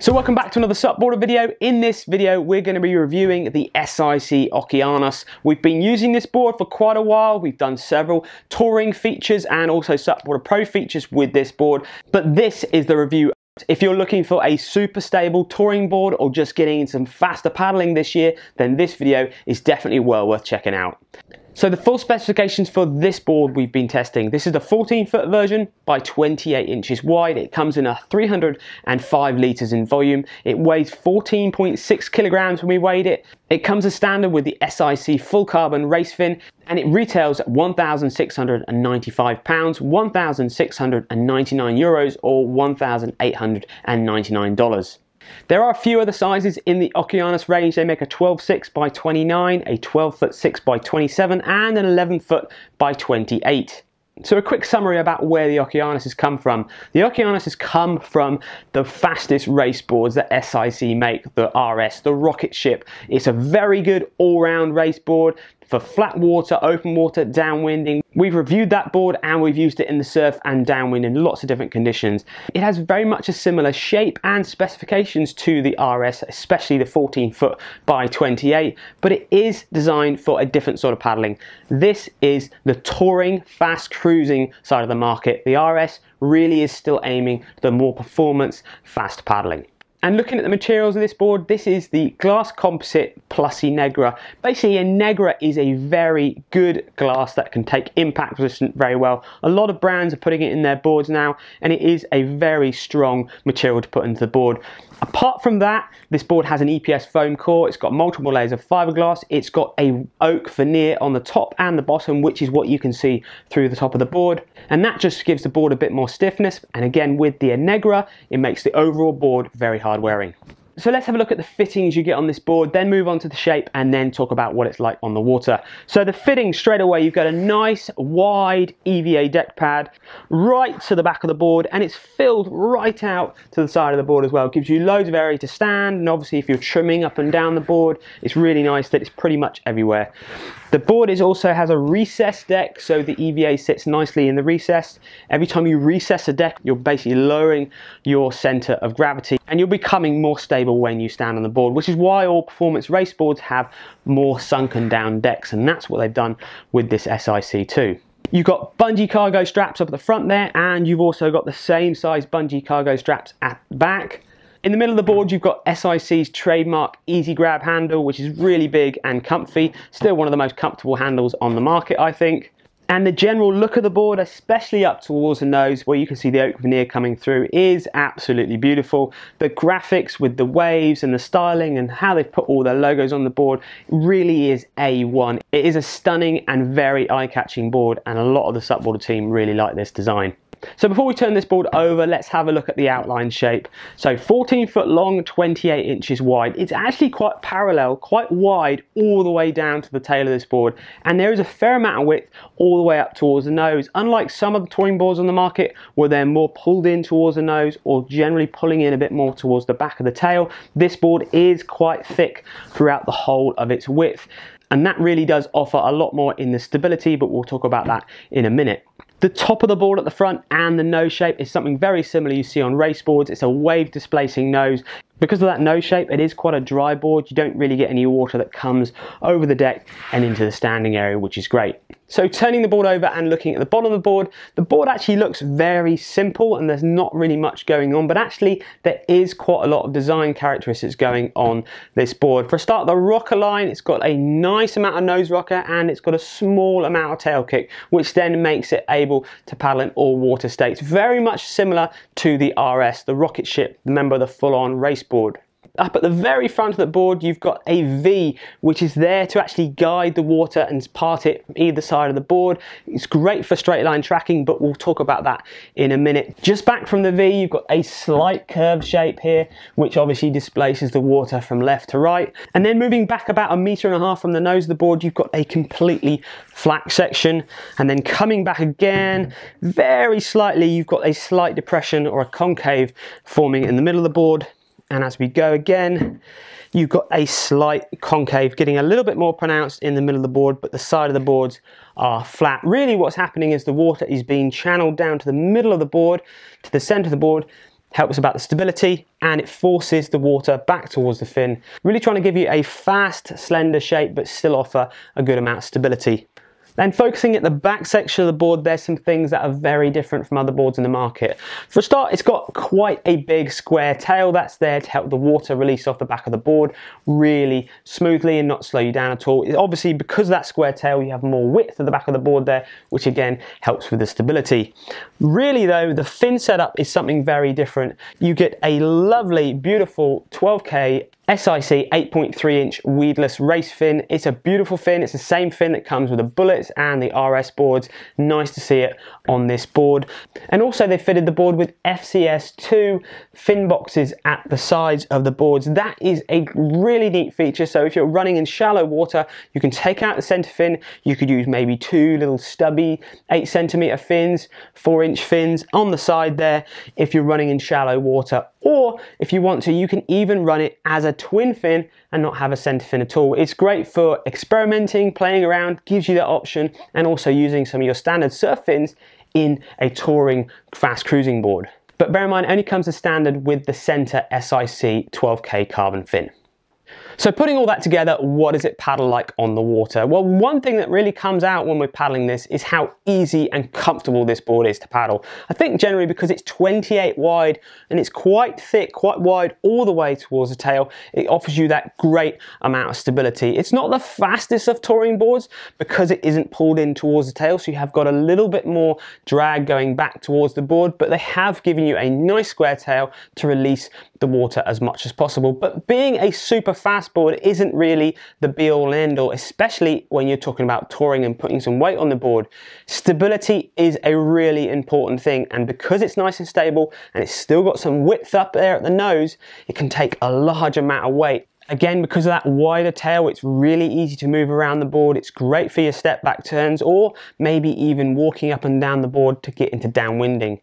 So welcome back to another Supboarder video. In this video, we're going to be reviewing the SIC Okeanos. We've been using this board for quite a while. We've done several touring features and also Supboarder Pro features with this board. But this is the review if you're looking for a super stable touring board or just getting in some faster paddling this year, then this video is definitely well worth checking out. So the full specifications for this board we've been testing. This is the 14 foot version by 28 inches wide. It comes in a 305 litres in volume. It weighs 14.6 kilograms when we weighed it. It comes as standard with the SIC full carbon race fin and it retails at 1,695 pounds, 1,699 euros or 1,899 dollars. There are a few other sizes in the Okeanos range. They make a 12 6 by 29, a 12 foot 6 by 27, and an 11 foot by 28. So a quick summary about where the Okeanos has come from. The Okeanos has come from the fastest race boards that SIC make, the RS, the rocket ship. It's a very good all-round race board for flat water, open water, downwinding. We've reviewed that board and we've used it in the surf and downwind in lots of different conditions. It has very much a similar shape and specifications to the RS, especially the 14 foot by 28, but it is designed for a different sort of paddling. This is the touring, fast cruising side of the market. The RS really is still aiming the more performance, fast paddling. And looking at the materials of this board, this is the glass composite plus Innegra. Basically, Innegra is a very good glass that can take impact resistant very well. A lot of brands are putting it in their boards now, and it is a very strong material to put into the board. Apart from that, this board has an EPS foam core, it's got multiple layers of fiberglass, it's got a oak veneer on the top and the bottom, which is what you can see through the top of the board. And that just gives the board a bit more stiffness. And again, with the Innegra, it makes the overall board very hard wearing. So let's have a look at the fittings you get on this board, then move on to the shape and then talk about what it's like on the water. So the fitting straight away, you've got a nice wide EVA deck pad right to the back of the board and it's filled right out to the side of the board as well. It gives you loads of area to stand and obviously if you're trimming up and down the board, it's really nice that it's pretty much everywhere. The board is also has a recessed deck, so the EVA sits nicely in the recess. Every time you recess a deck, you're basically lowering your center of gravity and you're becoming more stable when you stand on the board, which is why all performance race boards have more sunken down decks, and that's what they've done with this SIC2. You've got bungee cargo straps up at the front there, and you've also got the same size bungee cargo straps at the back. In the middle of the board, you've got SIC's trademark Easy Grab handle, which is really big and comfy. Still one of the most comfortable handles on the market, I think. And the general look of the board, especially up towards the nose where you can see the oak veneer coming through, is absolutely beautiful. The graphics with the waves and the styling and how they've put all their logos on the board really is A1. It is a stunning and very eye-catching board and a lot of the Supboarder team really like this design. So before we turn this board over, let's have a look at the outline shape. So 14 foot long, 28 inches wide. It's actually quite parallel, quite wide, all the way down to the tail of this board. And there is a fair amount of width all the way up towards the nose. Unlike some of the touring boards on the market, where they're more pulled in towards the nose or generally pulling in a bit more towards the back of the tail, this board is quite thick throughout the whole of its width. And that really does offer a lot more in the stability, but we'll talk about that in a minute. The top of the board at the front and the nose shape is something very similar you see on race boards. It's a wave displacing nose. Because of that nose shape, it is quite a dry board. You don't really get any water that comes over the deck and into the standing area, which is great. So turning the board over and looking at the bottom of the board, the board actually looks very simple and there's not really much going on, but actually there is quite a lot of design characteristics going on this board. For a start, the rocker line, it's got a nice amount of nose rocker and it's got a small amount of tail kick, which then makes it able to paddle in all water states. Very much similar to the RS, the rocket ship, member of the full-on race board. Up at the very front of the board, you've got a V, which is there to actually guide the water and part it either side of the board. It's great for straight line tracking, but we'll talk about that in a minute. Just back from the V, you've got a slight curved shape here, which obviously displaces the water from left to right. And then moving back about a meter and a half from the nose of the board, you've got a completely flat section. And then coming back again, very slightly, you've got a slight depression or a concave forming in the middle of the board and as we go again, you've got a slight concave, getting a little bit more pronounced in the middle of the board, but the side of the boards are flat. Really what's happening is the water is being channeled down to the middle of the board, to the center of the board, helps about the stability and it forces the water back towards the fin. Really trying to give you a fast, slender shape but still offer a good amount of stability. Then focusing at the back section of the board, there's some things that are very different from other boards in the market. For a start, it's got quite a big square tail that's there to help the water release off the back of the board really smoothly and not slow you down at all. Obviously, because of that square tail, you have more width at the back of the board there, which again helps with the stability. Really though, the fin setup is something very different. You get a lovely, beautiful 12K SIC 8.3 inch weedless race fin. It's a beautiful fin. It's the same fin that comes with the Bullets and the RS boards. Nice to see it on this board. And also they fitted the board with FCS2 fin boxes at the sides of the boards. That is a really neat feature. So if you're running in shallow water, you can take out the center fin. You could use maybe two little stubby eight centimeter fins, four inch fins on the side there if you're running in shallow water. Or if you want to, you can even run it as a twin fin and not have a center fin at all. It's great for experimenting, playing around, gives you that option, and also using some of your standard surf fins in a touring fast cruising board. But bear in mind, it only comes as standard with the center SIC 12K carbon fin. So putting all that together, what does it paddle like on the water? Well, one thing that really comes out when we're paddling this is how easy and comfortable this board is to paddle. I think generally because it's 28 wide and it's quite thick, quite wide all the way towards the tail, it offers you that great amount of stability. It's not the fastest of touring boards because it isn't pulled in towards the tail, so you have got a little bit more drag going back towards the board, but they have given you a nice square tail to release the water as much as possible. But being a super fast board isn't really the be all and end all, especially when you're talking about touring and putting some weight on the board. Stability is a really important thing, and because it's nice and stable and it's still got some width up there at the nose, it can take a large amount of weight. Again, because of that wider tail, it's really easy to move around the board. It's great for your step back turns or maybe even walking up and down the board to get into downwinding.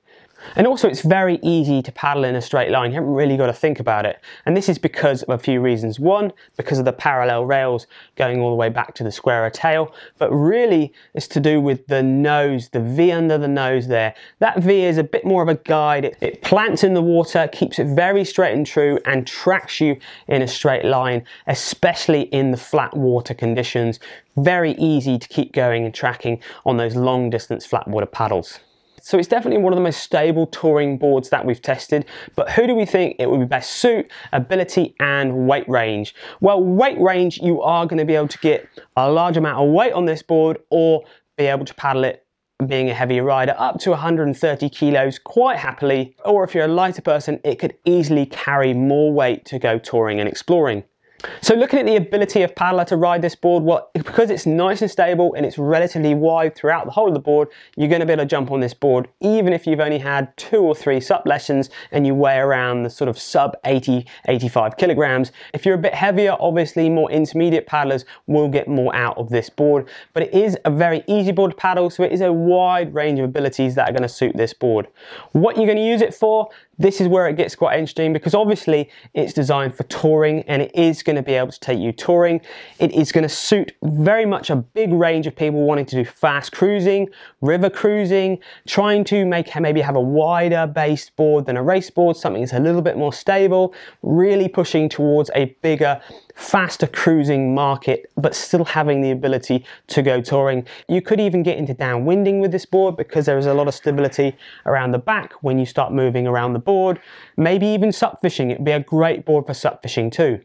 And also it's very easy to paddle in a straight line. You haven't really got to think about it. And this is because of a few reasons. One, because of the parallel rails going all the way back to the squarer tail, but really it's to do with the nose, the V under the nose there. That V is a bit more of a guide. It, it plants in the water, keeps it very straight and true and tracks you in a straight line, especially in the flat water conditions. Very easy to keep going and tracking on those long distance flat water paddles. So it's definitely one of the most stable touring boards that we've tested. But who do we think it would be best suit, ability and weight range? Well, weight range, you are going to be able to get a large amount of weight on this board or be able to paddle it being a heavier rider up to 130 kilos quite happily or if you're a lighter person it could easily carry more weight to go touring and exploring. So looking at the ability of paddler to ride this board, well, because it's nice and stable and it's relatively wide throughout the whole of the board, you're going to be able to jump on this board even if you've only had two or three SUP lessons and you weigh around the sort of sub 80, 85 kilograms. If you're a bit heavier, obviously more intermediate paddlers will get more out of this board, but it is a very easy board to paddle, so it is a wide range of abilities that are going to suit this board. What you're going to use it for, this is where it gets quite interesting because obviously it's designed for touring and it is going to be able to take you touring. It is going to suit very much a big range of people wanting to do fast cruising, river cruising, trying to make maybe have a wider based board than a race board, something that's a little bit more stable, really pushing towards a bigger faster cruising market, but still having the ability to go touring. You could even get into downwinding with this board because there is a lot of stability around the back when you start moving around the board. Maybe even sup fishing, it'd be a great board for sup fishing too.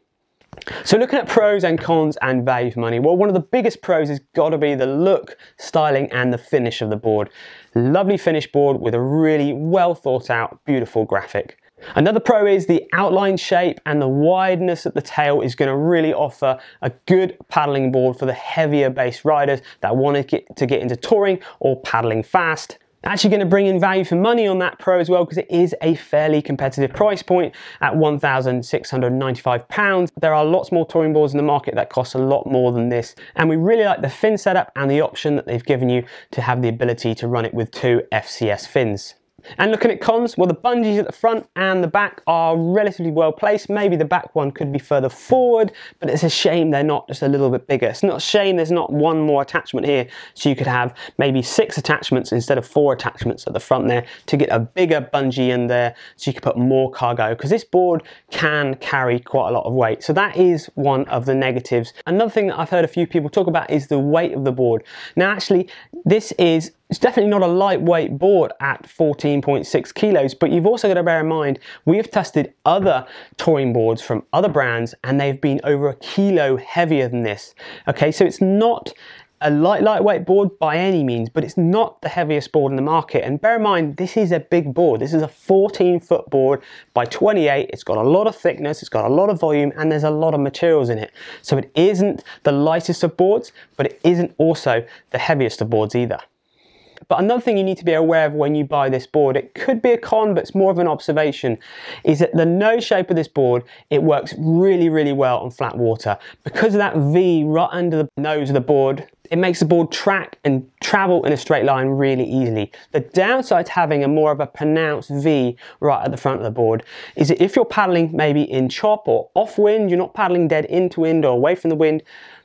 So looking at pros and cons and value for money, well one of the biggest pros has got to be the look, styling and the finish of the board. Lovely finish board with a really well thought out, beautiful graphic. Another pro is the outline shape and the wideness at the tail is going to really offer a good paddling board for the heavier base riders that want to get, to get into touring or paddling fast. Actually going to bring in value for money on that Pro as well because it is a fairly competitive price point at £1,695. There are lots more touring boards in the market that cost a lot more than this and we really like the fin setup and the option that they've given you to have the ability to run it with two FCS fins. And looking at cons, well the bungees at the front and the back are relatively well placed. Maybe the back one could be further forward, but it's a shame they're not just a little bit bigger. It's not a shame there's not one more attachment here, so you could have maybe six attachments instead of four attachments at the front there to get a bigger bungee in there so you could put more cargo because this board can carry quite a lot of weight. So that is one of the negatives. Another thing that I've heard a few people talk about is the weight of the board. Now actually this is it's definitely not a lightweight board at 14.6 kilos, but you've also got to bear in mind, we have tested other touring boards from other brands and they've been over a kilo heavier than this. Okay, so it's not a light, lightweight board by any means, but it's not the heaviest board in the market. And bear in mind, this is a big board. This is a 14 foot board by 28. It's got a lot of thickness, it's got a lot of volume, and there's a lot of materials in it. So it isn't the lightest of boards, but it isn't also the heaviest of boards either. But another thing you need to be aware of when you buy this board, it could be a con, but it's more of an observation, is that the nose shape of this board, it works really, really well on flat water. Because of that V right under the nose of the board, it makes the board track and travel in a straight line really easily. The downside to having a more of a pronounced V right at the front of the board is that if you're paddling maybe in chop or off wind, you're not paddling dead into wind or away from the wind,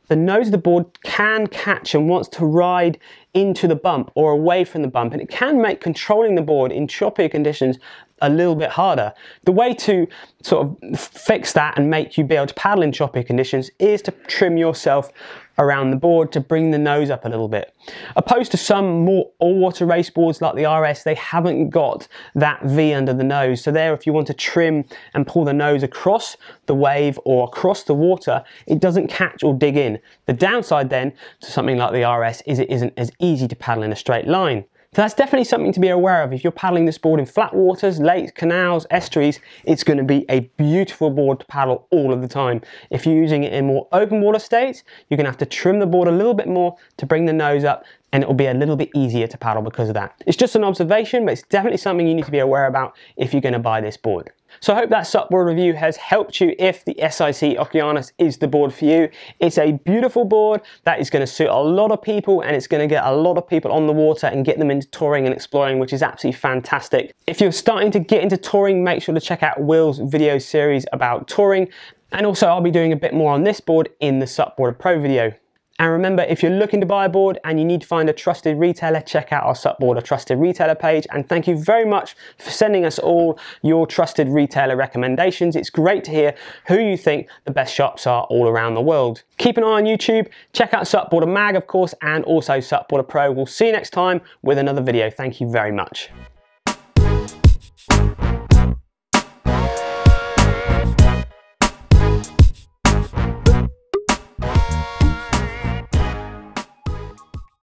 the nose of the board can catch and wants to ride into the bump or away from the bump. And it can make controlling the board in choppy conditions a little bit harder. The way to sort of fix that and make you be able to paddle in choppy conditions is to trim yourself around the board to bring the nose up a little bit. Opposed to some more all-water race boards like the RS, they haven't got that V under the nose. So there, if you want to trim and pull the nose across the wave or across the water, it doesn't catch or dig in. The downside then to something like the RS is it isn't as easy to paddle in a straight line. So that's definitely something to be aware of. If you're paddling this board in flat waters, lakes, canals, estuaries, it's going to be a beautiful board to paddle all of the time. If you're using it in more open water states, you're going to have to trim the board a little bit more to bring the nose up and it will be a little bit easier to paddle because of that. It's just an observation, but it's definitely something you need to be aware about if you're going to buy this board. So I hope that SUP board review has helped you if the SIC Okeanos is the board for you. It's a beautiful board that is going to suit a lot of people and it's going to get a lot of people on the water and get them into touring and exploring, which is absolutely fantastic. If you're starting to get into touring, make sure to check out Will's video series about touring. And also I'll be doing a bit more on this board in the SUP Boarder Pro video. And remember, if you're looking to buy a board and you need to find a trusted retailer, check out our SUP Boarder Trusted Retailer page. And thank you very much for sending us all your trusted retailer recommendations. It's great to hear who you think the best shops are all around the world. Keep an eye on YouTube, check out SUP Boarder Mag, of course, and also SUP Boarder Pro. We'll see you next time with another video. Thank you very much.